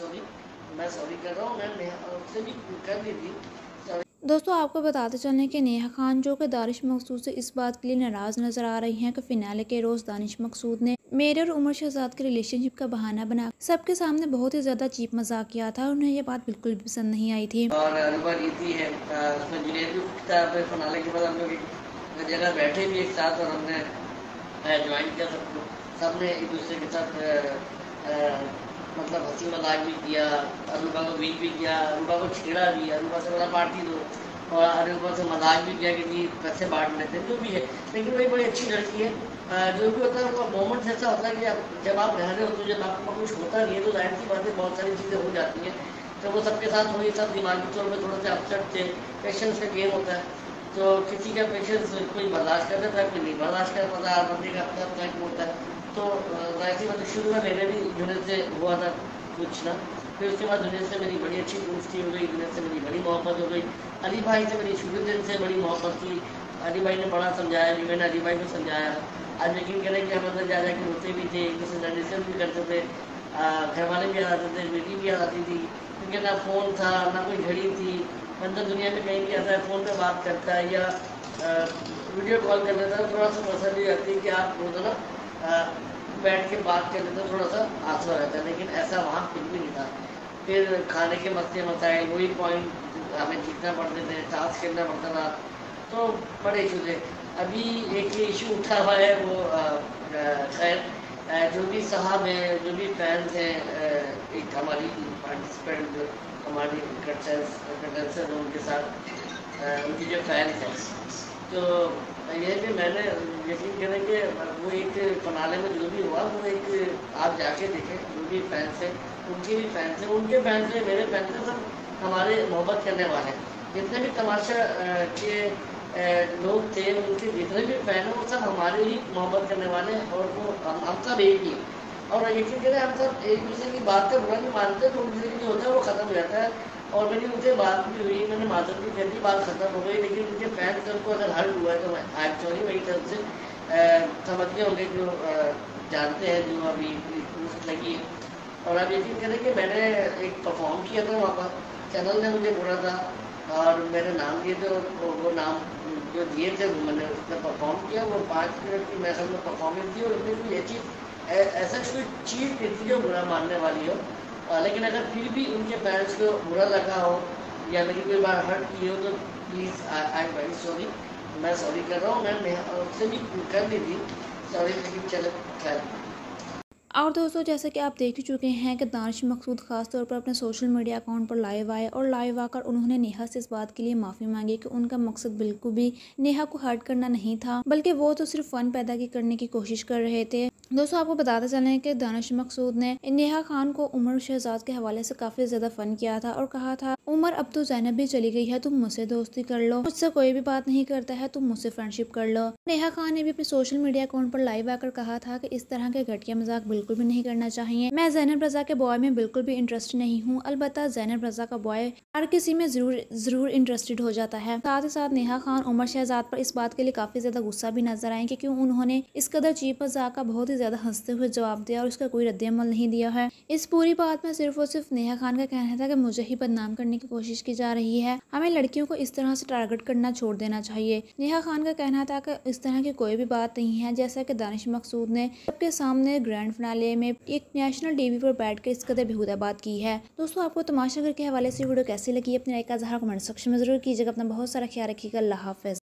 Sorry मैं sorry कर रहा हूँ मैं नेहा भी कर ली थी। दोस्तों आपको बताते चलें कि नेहा खान जो कि दानिश मकसूद से इस बात के लिए नाराज़ नज़र आ रही हैं कि फिनाले के रोज़ दानिश मकसूद ने मेरे और उमर शहजाद के रिलेशनशिप का बहाना बना। सबके सामने बहुत ही ज़्यादा चीप मज़ाक किया था उन्हें ये बात बिल्कुल भी पसंद नहीं आई थी। और अनुभव रीति उसमें जुनेद भी था फिर फिनाले के बाद हम लोग एक जगह बैठे भी एक साथ और हमने ज्वाइन किया सबको सबने एक दूसरे के साथ मतलब हँसी मज़ाक भी किया अरूबा को बीट भी किया अरूबा को छेड़ा भी अरूबा से बड़ा पार्टी दो। और अरूबा से मज़ाक भी किया कि जी पैसे बांट लेते जो भी है। लेकिन वही बड़ी अच्छी लड़की है। जो भी होता है उनका मोमेंट ऐसा होता है कि जब आप रह रहे हो तो जब आपको कुछ होता नहीं है तो ज़ाहिर सी बात है, बहुत सारी चीज़ें हो जाती हैं। तो वो सबके साथ वही सब दिमागी तौर पर थोड़ा सा अपसेट थे। पेशेंस का गेम होता है। तो किसी का पेशेंस कोई बर्दाश्त कर देता है, कोई नहीं बर्दाश्त कर पाता बंदे का अपना अपना होता है। तो वैसे मतलब शुरू में मेरे भी जुनेद से हुआ था कुछ ना। फिर उसके बाद जुनेद से मेरी बड़ी अच्छी दोस्ती हो गई जुनेद से मेरी बड़ी मोहब्बत हो गई। अली भाई से मेरी शुरू दिन से बड़ी मोहब्बत थी अली भाई ने बड़ा समझाया, भी मैंने अली भाई को समझाया। आज यकीन करें कि हम अंदर जा जाके रोते भी थे एक दूसरे नरेशन भी करते थे। घर वाले भी आ जाते थे, बेटी भी आ जाती थी। क्योंकि ना फ़ोन था, ना कोई घड़ी थी। बंदा दुनिया में कहीं भी आता है, फ़ोन पे बात करता है या वीडियो कॉल कर लेता है थोड़ा सा पसंद भी आती है कि आप वो ना बैठ के बात कर लेते थोड़ा सा आसरा रहता लेकिन ऐसा वहाँ कुछ भी नहीं था। फिर खाने के मसले मसाइल, वही पॉइंट हमें जीतना पड़ते थे टास्क करना पड़ता था तो बड़े इशू थे। अभी एक ये इशू उठा हुआ है वो खैर जो भी साहब हैं, जो भी फैंस हैं एक हमारी पार्टिसिपेंट जो हमारी कंटेंसर उनके साथ उनकी जो फैंस हैं तो ये कि मैंने यकीन करें कि वो एक फनाले में जो भी हुआ, वो एक आप जाके देखें, जो भी फैंस हैं, उनके भी फैंस हैं, उनके फैंस हैं, मेरे फैंस हैं, सब हमारे मोहब्बत करने वाले हैं। जितने भी तमाशा के लोग थे, उनके जितने भी फ़ैन हैं, वो सब हमारे ही मोहब्बत करने वाले हैं और वो हम हम सब एक ही और यकीन करें, हम सब एक दूसरे की बात का बुरा नहीं मानते तो उनकी जो होता है, वो ख़त्म हो जाता है। और मेरी उनसे बात भी हुई, मैंने माधव की कर दी बात खत्म हो गई, लेकिन उनके फ़ैन सर को अगर हल हुआ है तो सॉरी मेरी तरफ़ से समझते होंगे जो जानते हैं जो अभी लगी है। और आप यकीन करें कि मैंने एक परफॉर्म किया था वहाँ पर। चैनल ने मुझे बोला था, और मेरे नाम दिए थे, और वो नाम जो दिए थे मैंने उसमें परफॉर्म किया। वो पाँच मिनट की मैं में परफॉर्मेंस थी, और उसमें कोई ऐसी ऐसा कोई चीज़ नहीं थी जो बुरा मानने वाली हो लेकिन अगर फिर भी उनके पेरेंट्स को बुरा लगा हो, या मेरी कोई बार हर्ट की हो तो please I am very sorry मैं सॉरी कर रहा हूँ मैम मैं उससे भी कर ली थी. सॉरी लेकिन चलो खैर और दोस्तों, जैसे कि आप देख ही चुके हैं कि दानिश मकसूद खास तौर पर अपने सोशल मीडिया अकाउंट पर लाइव आए और लाइव आकर उन्होंने नेहा से इस बात के लिए माफ़ी मांगी कि उनका मकसद बिल्कुल भी नेहा को हर्ट करना नहीं था, बल्कि वो तो सिर्फ़ फन पैदा की करने की कोशिश कर रहे थे। दोस्तों, आपको बताते चलें कि दानिश मकसूद ने नेहा खान को उमर शहजाद के हवाले से काफ़ी ज़्यादा फ़न किया था और कहा था, उमर अब तो जैनब भी चली गई है, तुम मुझसे दोस्ती कर लो। मुझसे कोई भी बात नहीं करता है, तुम मुझसे फ्रेंडशिप कर लो। नेहा खान ने भी अपने सोशल मीडिया अकाउंट पर लाइव आकर कहा था कि इस तरह के घटिया मज़ाक बिल्कुल भी नहीं करना चाहिए। मैं जैनब रजा के बॉय में बिल्कुल भी इंटरेस्ट नहीं हूँ। अलबत् जैनब रजा का बॉय हर किसी में ज़रूर ज़रूर इंटरेस्टेड हो जाता है। साथ ही साथ नेहा खान उमर शहजाद पर इस बात के लिए काफ़ी ज़्यादा गुस्सा भी नज़र आए क्योंकि उन्होंने इस कदर चीप मज़ाक का बहुत ही ज़्यादा हँसते हुए जवाब दिया और उसका कोई रद्दमल नहीं दिया है। इस पूरी बात में सिर्फ़ और सिर्फ़ नेहा खान का कहना था कि मुझे ही बदनाम करने की कोशिश की जा रही है। हमें लड़कियों को इस तरह से टारगेट करना छोड़ देना चाहिए। नेहा खान का कहना था कि इस तरह की कोई भी बात नहीं है, जैसा कि दानिश मकसूद ने सबके सामने ग्रैंड फिनाले में एक नेशनल टीवी पर बैठ कर इस कदर बेहूदा बात की है। दोस्तों, आपको तमाशा घर के हवाले से वीडियो कैसी लगी, अपनी राय का जहर कमेंट सेक्शन में ज़रूर कीजिएगा। अपना बहुत सारा ख्याल रखिएगा। अल्लाह हाफिज।